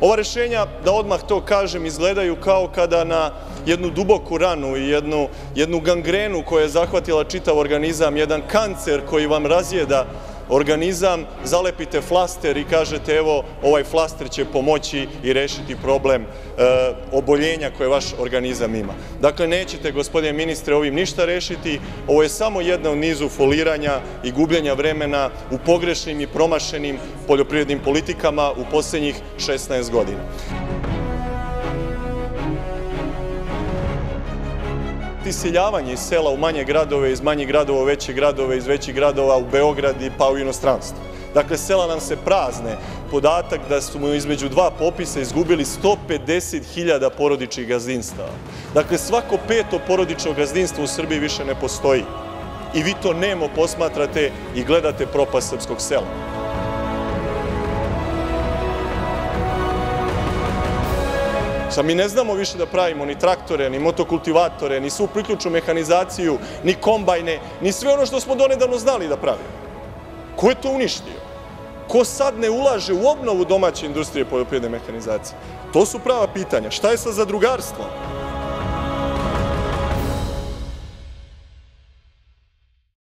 Ova rešenja, da odmah to kažem, izgledaju kao kada na jednu duboku ranu i jednu gangrenu koja je zahvatila čitav organizam, jedan kancer koji vam razjeda organizam, zalepite flaster i kažete – evo, ovaj flaster će pomoći i rešiti problem oboljenja koje vaš organizam ima. Dakle, nećete, gospodine ministre, ovim ništa rešiti. Ovo je samo jedna u nizu foliranja i gubljenja vremena u pogrešnim i promašenim poljoprivrednim politikama u poslednjih 16 godina. Iseljavanje iz sela u manje gradove, iz manjih gradova u veće gradove, iz većih gradova u Beograd, pa i u inostranstvo. Dakle, sela nam se prazne. Podatak da smo između dva popisa izgubili 150.000 porodičnih gazdinstava. Dakle, svako peto porodično gazdinstvo u Srbiji više ne postoji i vi to nemo posmatrate i gledate propast srpskog sela. Sad mi ne znamo više da pravimo ni traktore, ni motokultivatore, ni svu priključnu mehanizaciju, ni kombajne, ni sve ono što smo donedavno znali da pravimo. Ko je to uništio? Ko sad ne ulaže u obnovu domaće industrije poljoprivredne mehanizacije? To su prava pitanja. Šta je sa zadrugarstvom?